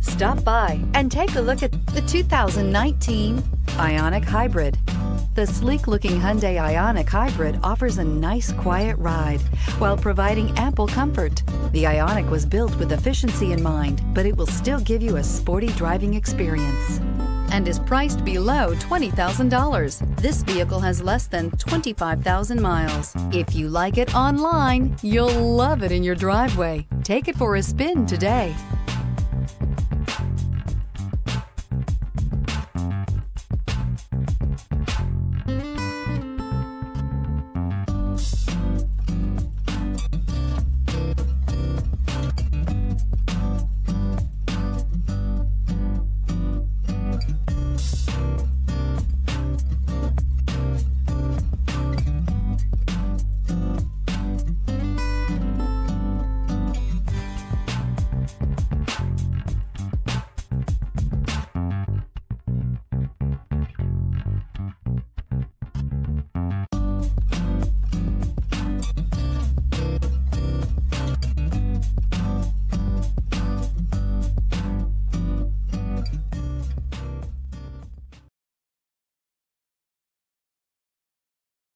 Stop by and take a look at the 2019 Ioniq Hybrid. The sleek-looking Hyundai Ioniq Hybrid offers a nice, quiet ride while providing ample comfort. The Ioniq was built with efficiency in mind, but it will still give you a sporty driving experience and is priced below $20,000. This vehicle has less than 25,000 miles. If you like it online, you'll love it in your driveway. Take it for a spin today.